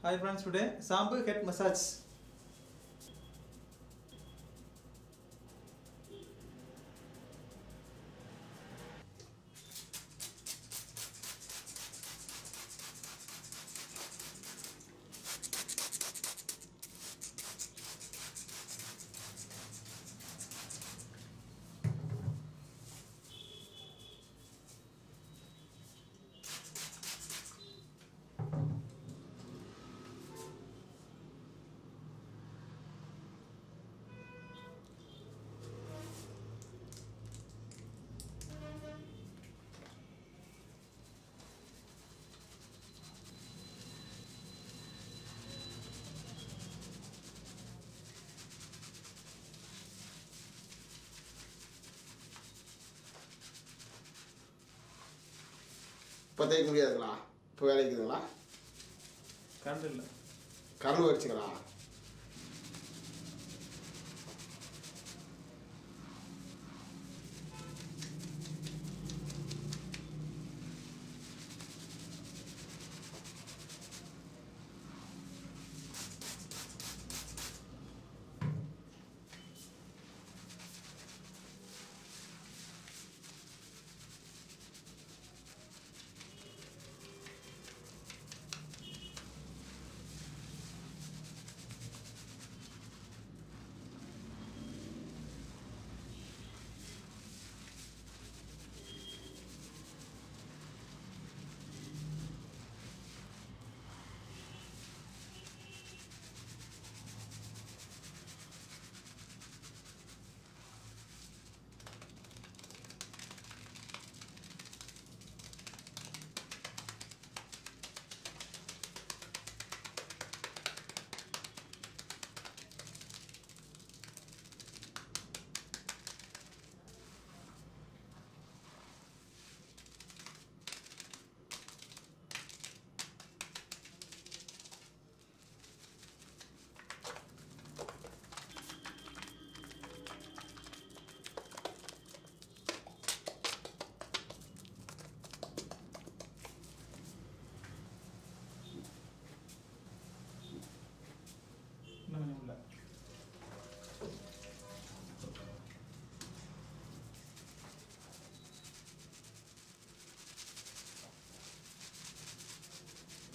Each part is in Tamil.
Hi friends, today sample head massage. இப்போ தேய்க்க முடியாதுங்களா? இப்போ வேலைக்குதுங்களா கரண்ட் இல்லை. கரண்ட் வச்சுங்களா?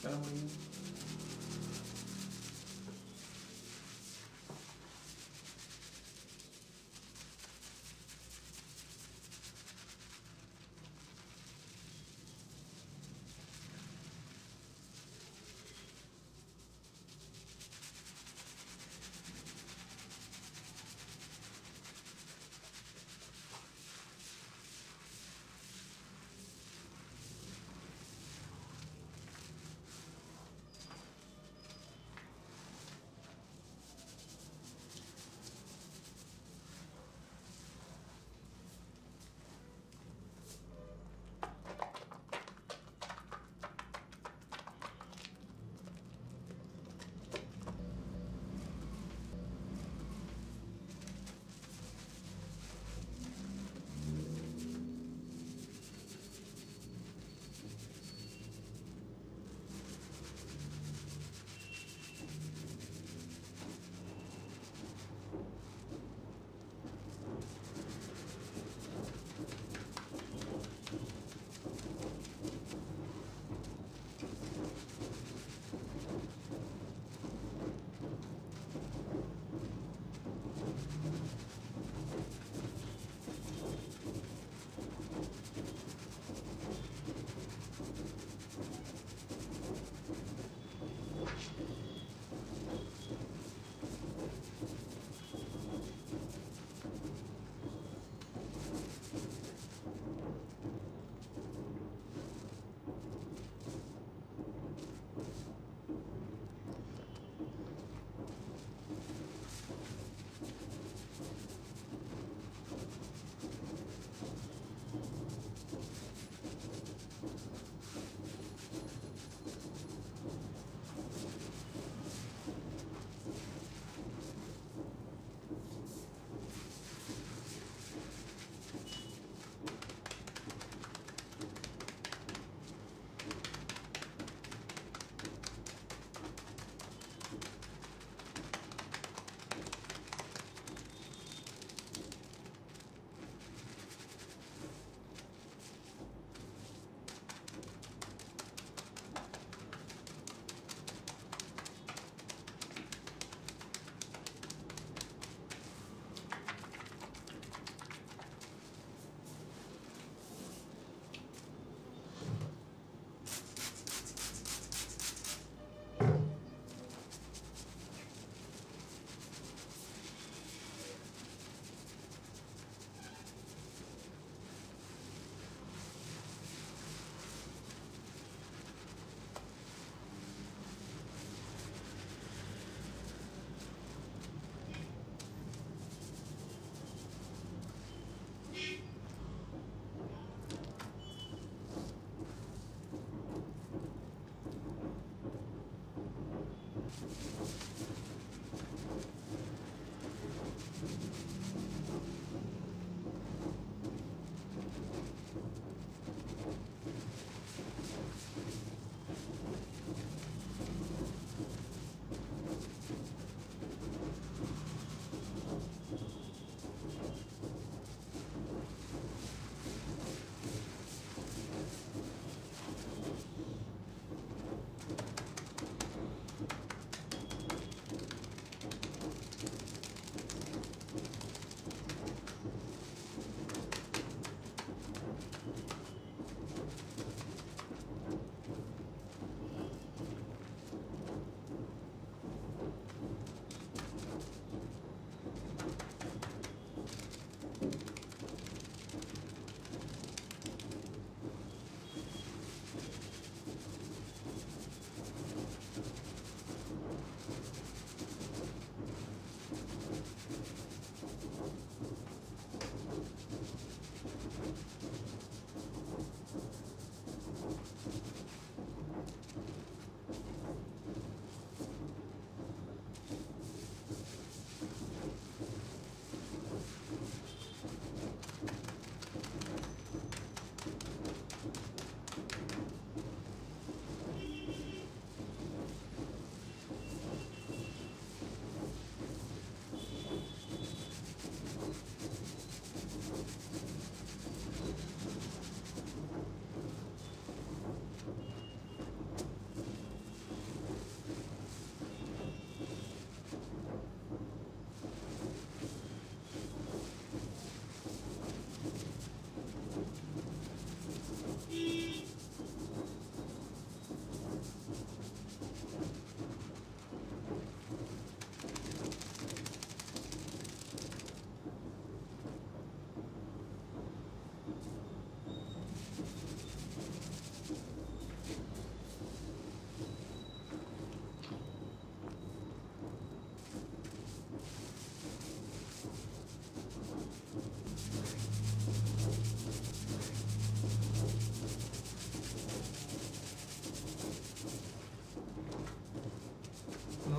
Tchau.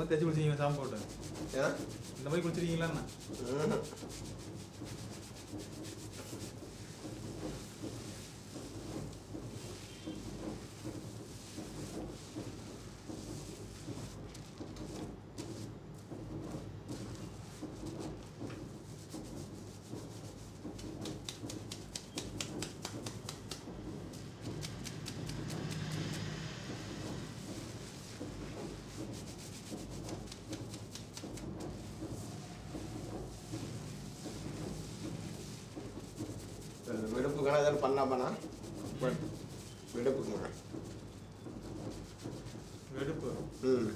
மாதிரி தேய்ச்சி குளிச்சிங்க சாம்பு போட்டு? இந்த மாதிரி குளிச்சிருக்கீங்களாண்ணா ஏதாவது பண்ணா பண்ணா விடுப்புக்குங்க வெடுப்பு ம்.